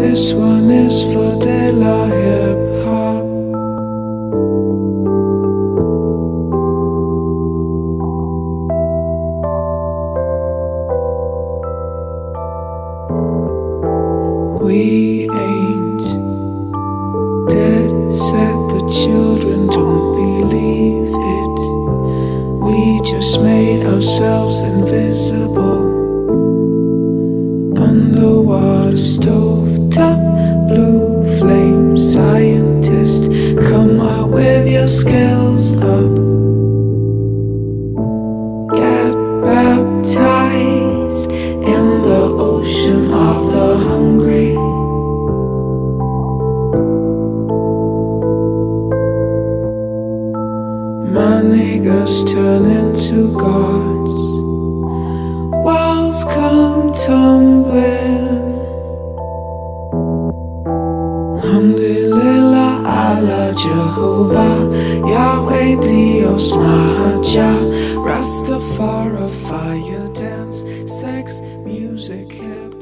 this one is for De La Hip Hop. We ain't dead, said the children don't believe it. We just made ourselves invisible. Underwater stove skills up. Get baptized in the ocean of the hungry. My turn into gods. Walls come tumbling. Alhamdulillah, Allah, Jehovah, Yahweh, Dios, Mahaja, Rastafari, fire, dance, sex, music, hip